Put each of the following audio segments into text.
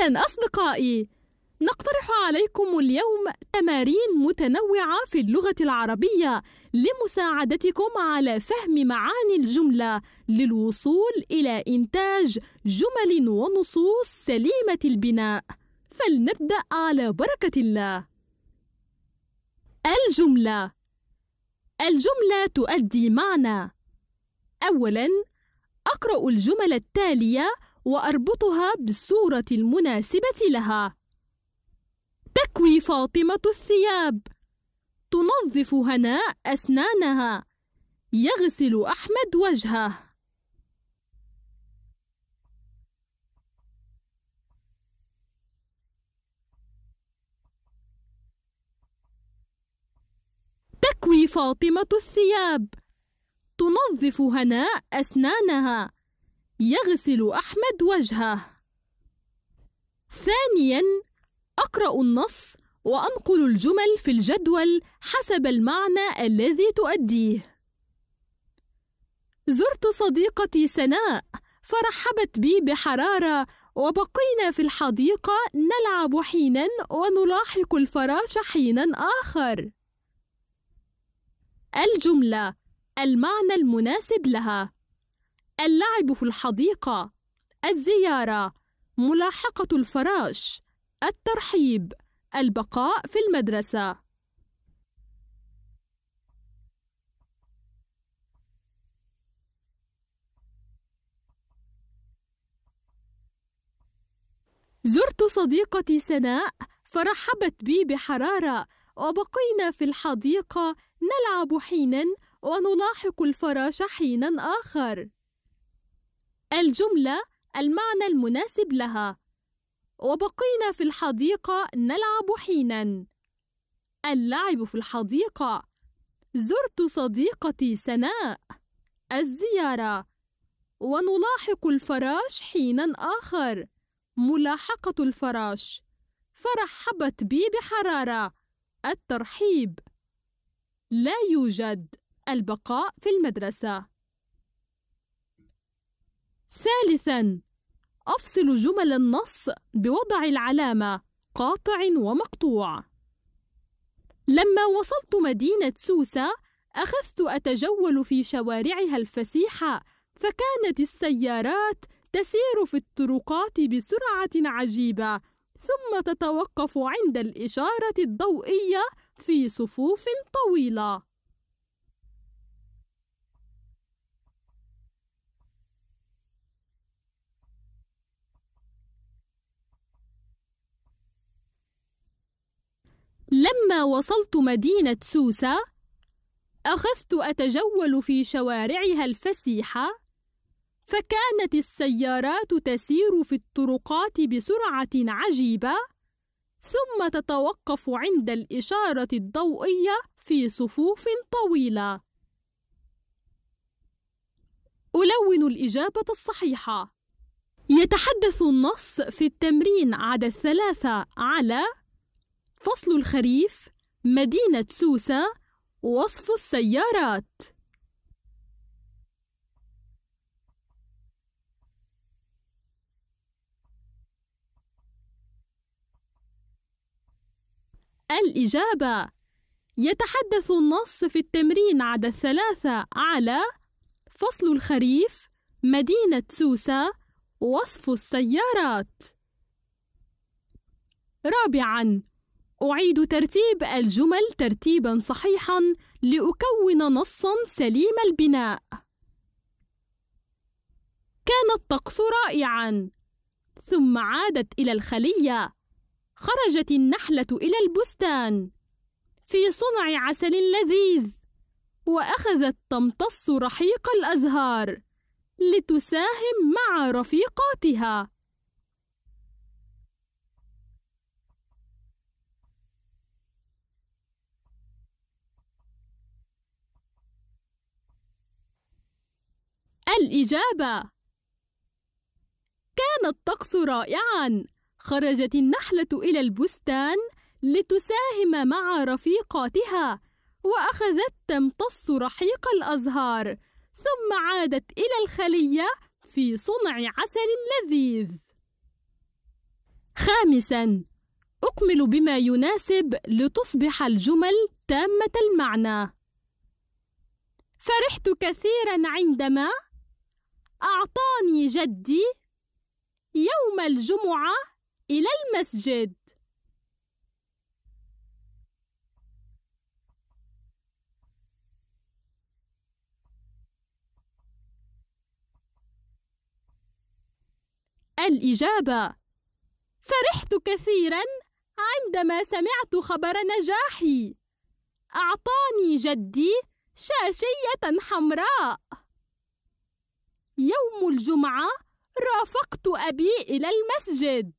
أهلا أصدقائي نقترح عليكم اليوم تمارين متنوعة في اللغة العربية لمساعدتكم على فهم معاني الجملة للوصول إلى إنتاج جمل ونصوص سليمة البناء. فلنبدأ على بركة الله. الجملة. الجملة تؤدي معنى أولاً أقرأ الجمل التالية وأربطها بالصورة المناسبة لها. تكوي فاطمة الثياب. تنظف هناء أسنانها. يغسل أحمد وجهه. تكوي فاطمة الثياب. تنظف هناء أسنانها. يغسل أحمد وجهه. ثانياً أقرأ النص وأنقل الجمل في الجدول حسب المعنى الذي تؤديه. زرت صديقتي سناء فرحبت بي بحرارة وبقينا في الحديقة نلعب حينا ونلاحق الفراش حينا آخر. الجملة المعنى المناسب لها. اللعب في الحديقة الزيارة ملاحقة الفراش الترحيب البقاء في المدرسة. زرت صديقتي سناء فرحبت بي بحرارة وبقينا في الحديقة نلعب حينا ونلاحق الفراش حينا آخر. الجملة المعنى المناسب لها. وبقينا في الحديقة نلعب حينا. اللعب في الحديقة. زرت صديقتي سناء الزيارة. ونلاحق الفراش حينا آخر. ملاحقة الفراش. فرحبت بي بحرارة. الترحيب. لا يوجد البقاء في المدرسة. ثالثاً أفصل جمل النص بوضع العلامة قاطع ومقطوع. لما وصلت مدينة سوسة أخذت أتجول في شوارعها الفسيحة فكانت السيارات تسير في الطرقات بسرعة عجيبة ثم تتوقف عند الإشارة الضوئية في صفوف طويلة. لما وصلت مدينة سوسة أخذت أتجول في شوارعها الفسيحة فكانت السيارات تسير في الطرقات بسرعة عجيبة ثم تتوقف عند الإشارة الضوئية في صفوف طويلة. ألون الإجابة الصحيحة. يتحدث النص في التمرين عدد ثلاثة على فصل الخريف مدينة سوسة وصف السيارات. الإجابة يتحدث النص في التمرين عدد ثلاثة على فصل الخريف مدينة سوسة وصف السيارات. رابعاً أعيد ترتيب الجمل ترتيبا صحيحا لأكون نصا سليم البناء. كان الطقس رائعا. ثم عادت إلى الخلية. خرجت النحلة إلى البستان. في صنع عسل لذيذ. وأخذت تمتص رحيق الأزهار لتساهم مع رفيقاتها. الإجابة. كان الطقس رائعا. خرجت النحلة إلى البستان لتساهم مع رفيقاتها وأخذت تمتص رحيق الأزهار ثم عادت إلى الخلية في صنع عسل لذيذ. خامساً أكمل بما يناسب لتصبح الجمل تامة المعنى. فرحت كثيرا عندما أعطاني جدي يوم الجمعة إلى المسجد. الإجابة فرحت كثيرا عندما سمعت خبر نجاحي. أعطاني جدي شاشية حمراء. يوم الجمعة رافقت أبي إلى المسجد.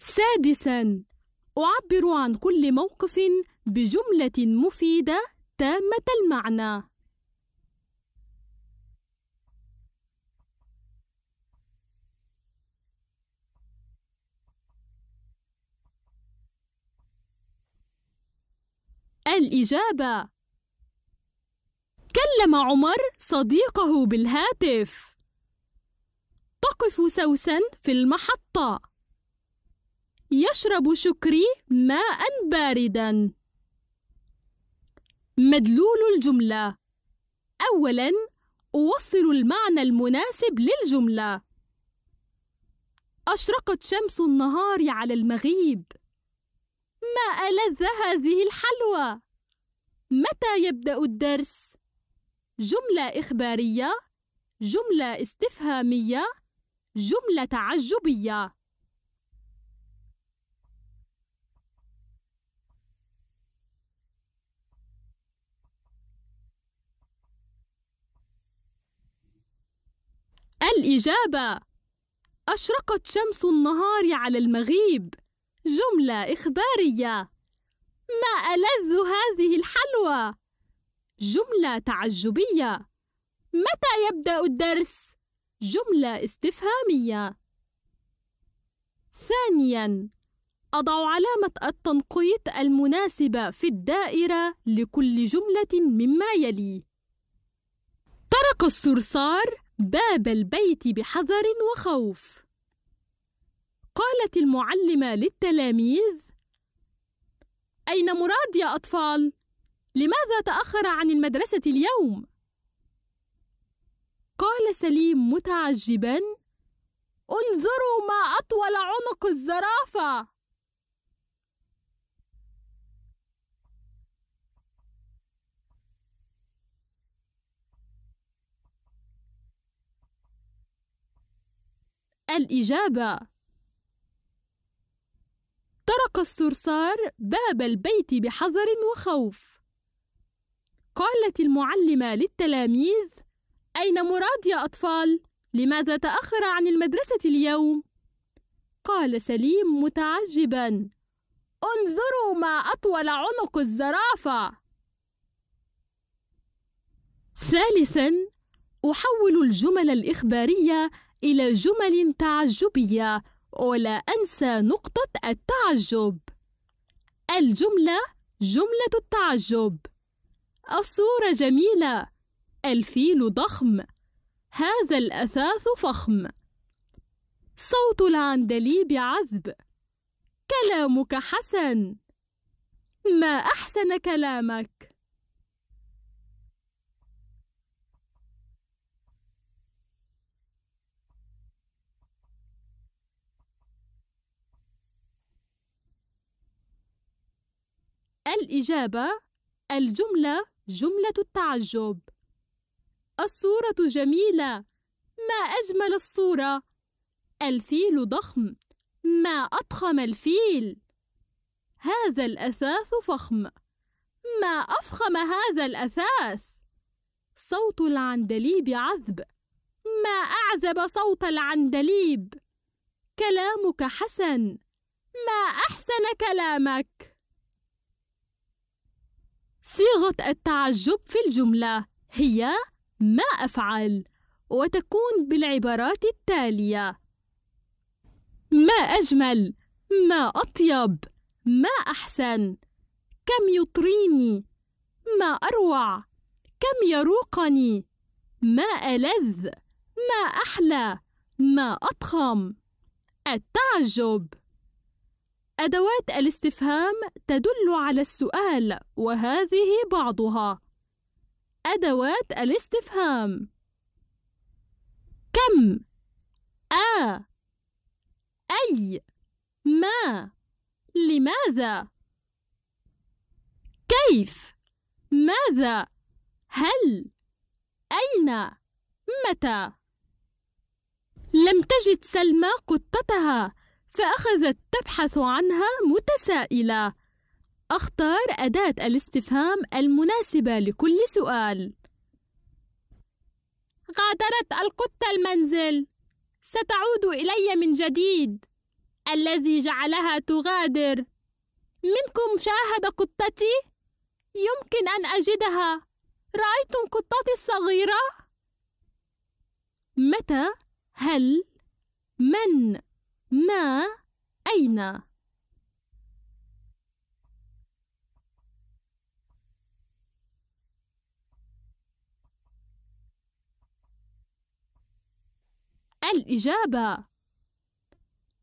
سادسا أعبر عن كل موقف بجملة مفيدة تامة المعنى. الإجابة كلم عمر صديقه بالهاتف. تقف سوسن في المحطة. يشرب شكري ماء باردا. مدلول الجملة. أولاً أوصل المعنى المناسب للجملة. أشرقت شمس النهار على المغيب. ما ألذ هذه الحلوى؟ متى يبدأ الدرس؟ جملة إخبارية جملة استفهامية جملة تعجبية. الإجابة أشرقت شمس النهار على المغيب. جملة إخبارية. ما ألذ هذه الحلوى؟ جملة تعجبية متى يبدأ الدرس؟ جملة استفهامية ثانياً أضع علامة التنقيط المناسبة في الدائرة لكل جملة مما يلي طرق الصرصار باب البيت بحذر وخوف قالت المعلمة للتلاميذ أين مراد يا أطفال؟ لماذا تأخر عن المدرسة اليوم؟ قال سليم متعجبا انظروا ما أطول عنق الزرافة الإجابة طرق الصرصار باب البيت بحذر وخوف قالت المعلمة للتلاميذ أين مراد يا أطفال؟ لماذا تأخر عن المدرسة اليوم؟ قال سليم متعجبا انظروا ما أطول عنق الزرافة ثالثا أحول الجمل الإخبارية إلى جمل تعجبية ولا أنسى نقطة التعجب الجملة جملة التعجب الصورة جميلة. الفيل ضخم. هذا الأثاث فخم. صوت العندليب عذب. كلامك حسن. ما أحسن كلامك؟ الإجابة الجملة جملة التعجب. الصورة جميلة. ما أجمل الصورة. الفيل ضخم. ما أضخم الفيل. هذا الأثاث فخم. ما أفخم هذا الأثاث. صوت العندليب عذب. ما أعذب صوت العندليب. كلامك حسن. ما أحسن كلامك. صيغة التعجب في الجملة هي ما أفعل وتكون بالعبارات التالية. ما أجمل ما أطيب ما أحسن كم يطريني ما أروع كم يروقني ما ألذ ما أحلى ما أضخم. التعجب. أدوات الاستفهام تدل على السؤال وهذه بعضها. أدوات الاستفهام. كم؟ آ. أي. ما. لماذا؟ كيف؟ ماذا؟ هل؟ أين؟ متى؟ لم تجد سلمى قطتها. فأخذت تبحث عنها متسائلة. أختار أداة الاستفهام المناسبة لكل سؤال. غادرت القطة المنزل. ستعود إلي من جديد. الذي جعلها تغادر. منكم شاهد قطتي؟ يمكن أن أجدها. رأيتم قطتي الصغيرة؟ متى؟ هل؟ من؟ ما أين الإجابة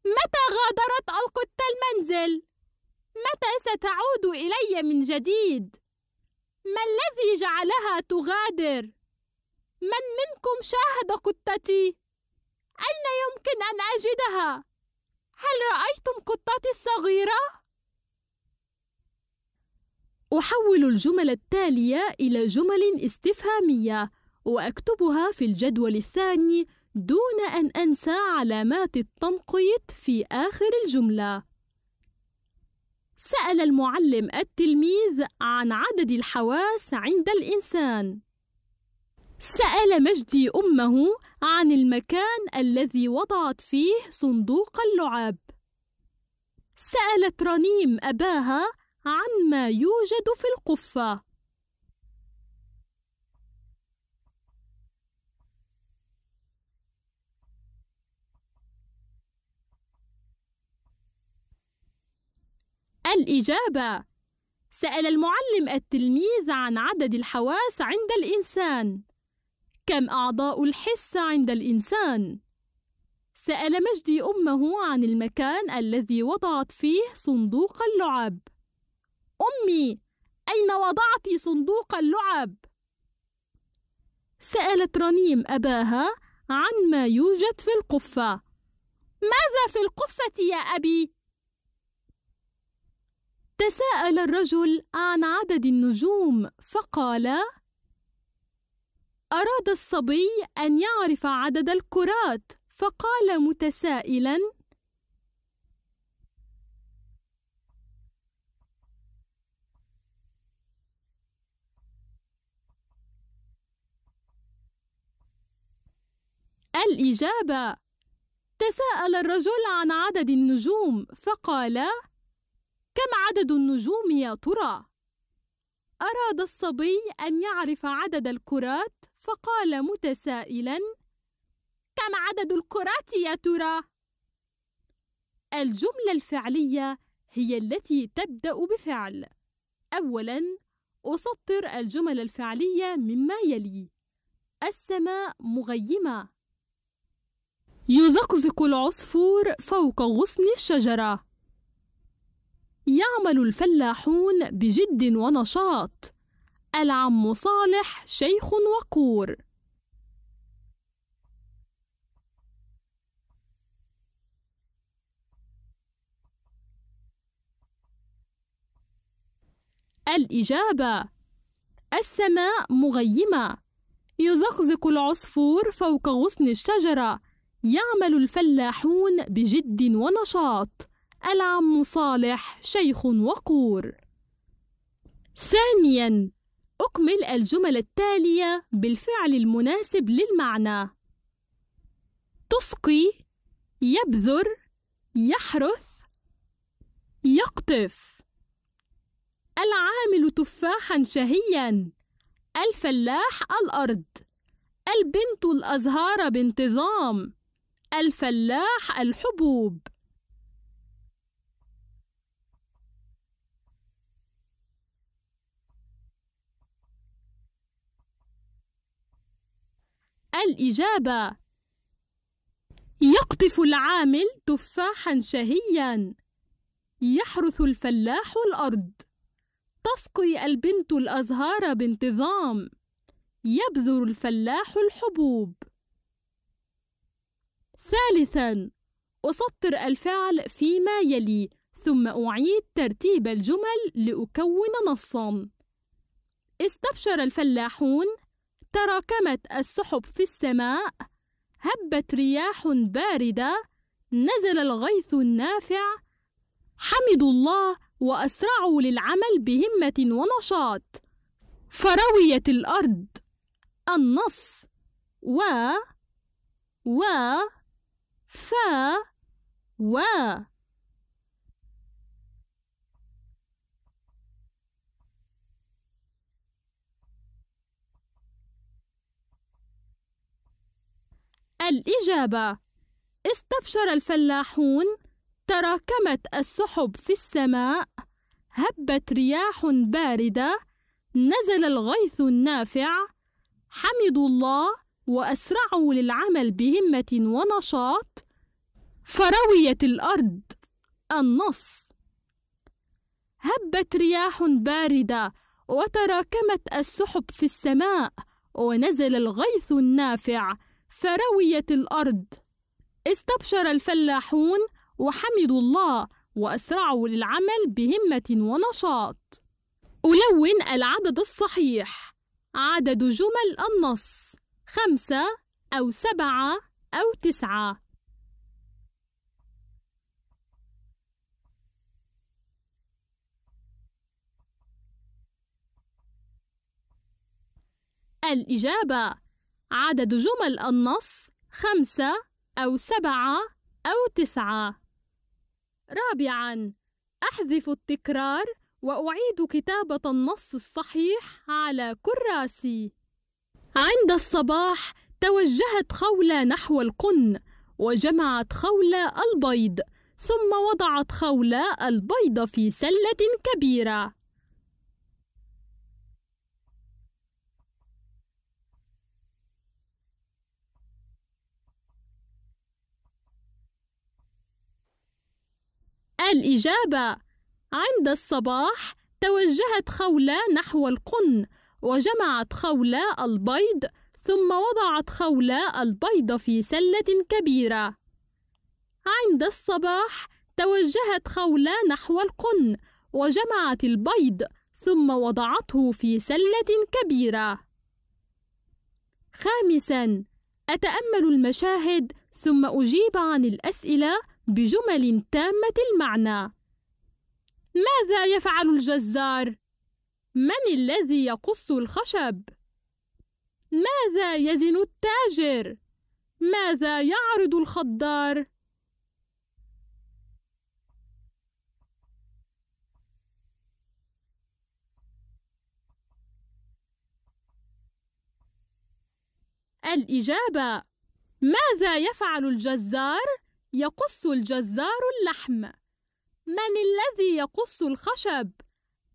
متى غادرت القطة المنزل؟ متى ستعود إلي من جديد؟ ما الذي جعلها تغادر؟ من منكم شاهد قطتي؟ أين يمكن أن أجدها؟ هل رأيتم قطتي الصغيرة؟ أحول الجمل التالية إلى جمل استفهامية وأكتبها في الجدول الثاني دون أن أنسى علامات التنقيط في آخر الجملة. سأل المعلم التلميذ عن عدد الحواس عند الإنسان. سأل مجدي أمه عن المكان الذي وضعت فيه صندوق اللعب. سألت رنيم أباها عن ما يوجد في القفة. الإجابة سأل المعلم التلميذ عن عدد الحواس عند الإنسان كم أعضاء الحس عند الإنسان؟ سأل مجدي أمه عن المكان الذي وضعت فيه صندوق اللعب أمي أين وضعت صندوق اللعب؟ سألت رنيم أباها عن ما يوجد في القفة ماذا في القفة يا أبي؟ تساءل الرجل عن عدد النجوم فقال أراد الصبي أن يعرف عدد الكرات فقال متسائلا الإجابة تساءل الرجل عن عدد النجوم فقال كم عدد النجوم يا ترى؟ أراد الصبي أن يعرف عدد الكرات؟ فقال متسائلا كم عدد الكرات يا ترى؟ الجملة الفعلية هي التي تبدأ بفعل. أولا أسطر الجمل الفعلية مما يلي. السماء مغيمة. يزقزق العصفور فوق غصن الشجرة. يعمل الفلاحون بجد ونشاط. العم صالح شيخ وقور الإجابة السماء مغيمة. يزقزق العصفور فوق غصن الشجرة. يعمل الفلاحون بجد ونشاط. العم صالح شيخ وقور ثانيا أكمل الجمل التالية بالفعل المناسب للمعنى. تسقي يبذر يحرث يقطف. العامل تفاحا شهيا. الفلاح الأرض. البنت الأزهار بانتظام. الفلاح الحبوب. الإجابة. يقطف العامل تفاحا شهيا. يحرث الفلاح الأرض. تسقي البنت الأزهار بانتظام. يبذر الفلاح الحبوب. ثالثا أسطر الفعل فيما يلي ثم أعيد ترتيب الجمل لأكون نصا. استبشر الفلاحون تراكمت السحب في السماء هبت رياح باردة نزل الغيث النافع. حمدوا الله وأسرعوا للعمل بهمة ونشاط. فرويت الأرض النص و و ف و الإجابة. استبشر الفلاحون تراكمت السحب في السماء هبت رياح باردة نزل الغيث النافع حمدوا الله وأسرعوا للعمل بهمة ونشاط. فرويت الأرض النص. هبت رياح باردة وتراكمت السحب في السماء ونزل الغيث النافع فرويت الأرض. استبشر الفلاحون وحمدوا الله وأسرعوا للعمل بهمة ونشاط. ألون العدد الصحيح. عدد جمل النص. خمسة أو سبعة أو تسعة. الإجابة عدد جمل النص خمسة أو سبعة أو تسعة. رابعا أحذف التكرار وأعيد كتابة النص الصحيح على كراسي. عند الصباح توجهت خولة نحو القن وجمعت خولة البيض ثم وضعت خولة البيض في سلة كبيرة. الإجابة عند الصباح توجهت خولة نحو القن وجمعت خولة البيض ثم وضعت خولة البيض في سلة كبيرة. عند الصباح توجهت خولة نحو القن وجمعت البيض ثم وضعته في سلة كبيرة. خامسا أتأمل المشاهد ثم أجيب عن الأسئلة بجمل تامة المعنى ماذا يفعل الجزار؟ من الذي يقص الخشب؟ ماذا يزن التاجر؟ ماذا يعرض الخضار؟ الإجابة ماذا يفعل الجزار؟ يقص الجزار اللحم. من الذي يقص الخشب؟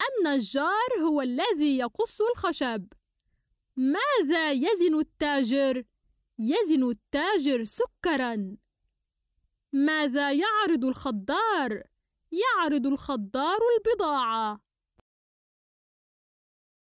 النجار هو الذي يقص الخشب. ماذا يزن التاجر؟ يزن التاجر سكرا. ماذا يعرض الخضار؟ يعرض الخضار البضاعة.